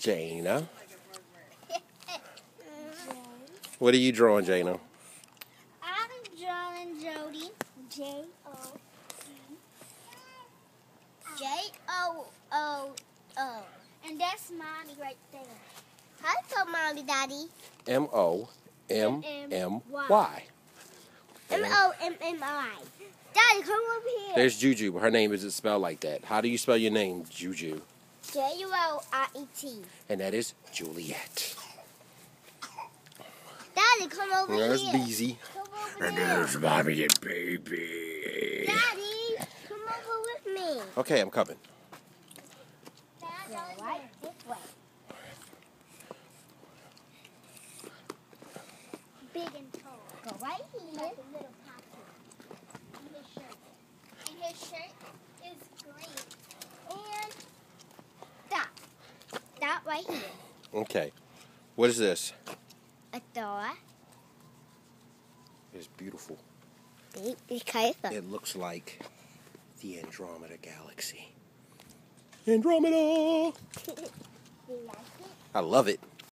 Jana. What are you drawing, Jana? I'm drawing Jody. J O J O O O. And that's mommy right there. Hi, so mommy, daddy. M O M M Y. M O M M I. Daddy, come over here. There's Juju. Her name isn't spelled like that. How do you spell your name, Juju? J U L I E T. And that is Juliet. Daddy, come over There's here. Beezy. Come And here. there's mommy and baby. Daddy, come over with me. Okay, I'm coming. Go right this way. Big and tall. Go right here. Like a little pocket. His shirt. And his shirt is green. And that. That right here. Okay. What is this? A door. It's beautiful. Because It looks like the Andromeda Galaxy. Andromeda! I love it.